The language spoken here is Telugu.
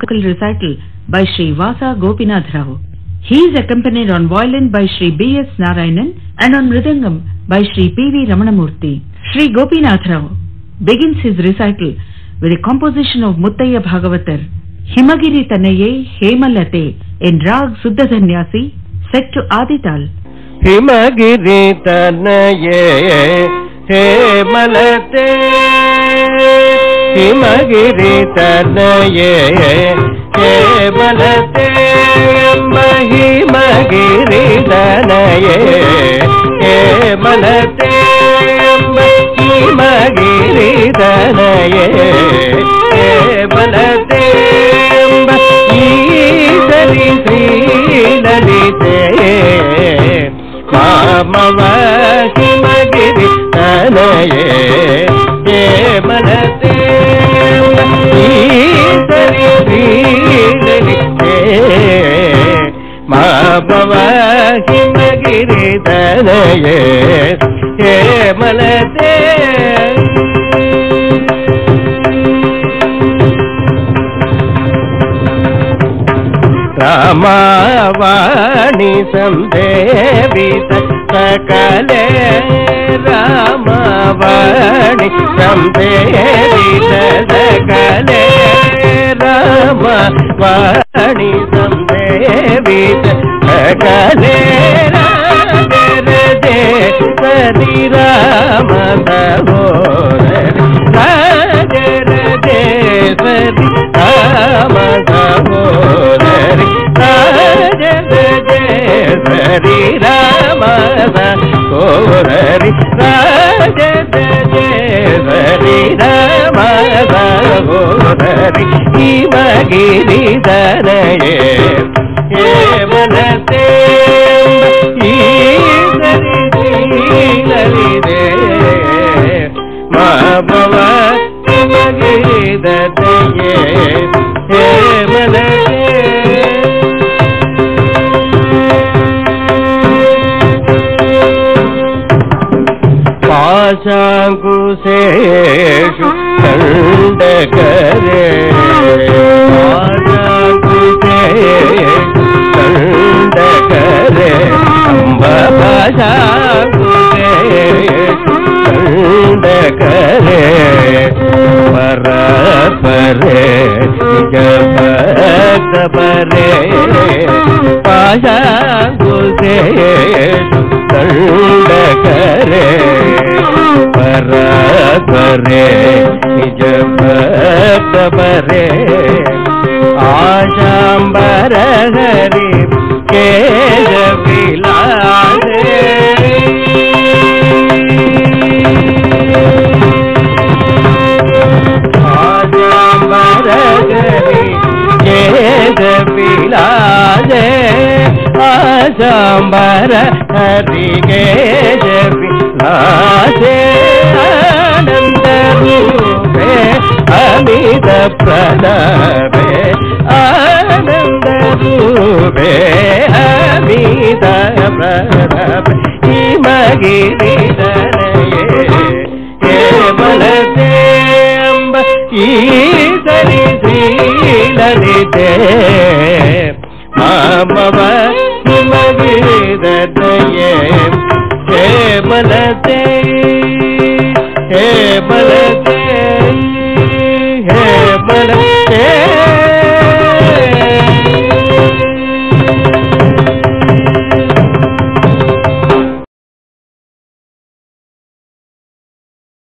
vocal recital by Sri Vasa Gopinath Rao. He is accompanied on violin by Sri B.S. Narayanan and on mridangam by Sri P.V. Ramanamurthy. Sri Gopinath Rao begins his recital with a composition of Muttaya Bhagavatar, Himagiri Tanaye Hemalate in Rag Suddha set to Adital. Himagiri Tanaye Hemalate Himagiri ತನಯೇ ಹೇಮಲತೆ ಎಂಬ ಹಿಮಗಿರಿ ತನಯೇ ಹೇಮಲತೆ ಮಾಮವ ಹಿಮಗಿರಿ ತನಯೇ ಹೇಮಲತೆ ರಾಮವಾಣಿ ಸಂದೇವಿತ ಸಕಲೆ ರಾಮವಾಣಿ ಸಂದೇವಿತ ಸಕಲೆ ರಾಮವಾಣಿ ಸಂದೇವಿತ కలేరా హరి రామ సహోర రాజరదేవరి రామ సహోదరి రాజరదేవరి రామ సహోదరి రాజరదేవరి రామ సహోదరి హిమగిరి దనయే मनदतये हे मनदे पाशाङ्कुशेषु दण्डकरे पाशाङ्कुशेषु दण्डकरे अम्बपाशा పరే పాయాగుసేషు తండకరే పర పరే ಜಪಿಲಾಜೆ ಆಸಾಂಬರ ಹರಿಗೆ ಜಪಿಲಾಜೆ ಆನಂದ ರೂಪೆ ಅಮಿತ ಪ್ರಣವೆ ಆನಂದ ರೂಪೆ ಅಮಿತ ಪ್ರಣವೆ ಈ ಮಗಿರಿ ಭವ